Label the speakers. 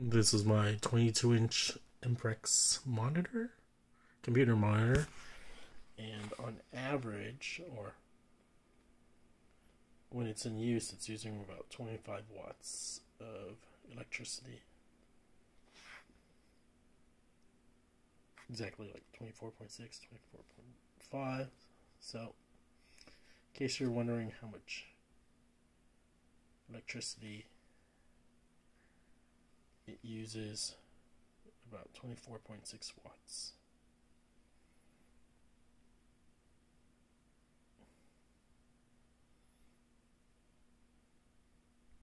Speaker 1: This is my 22 inch Emprex monitor, computer monitor, and on average, or when it's in use, it's using about 25 watts of electricity. Exactly like 24.6, 24.5. So, in case you're wondering how much electricity uses about 24.6 watts.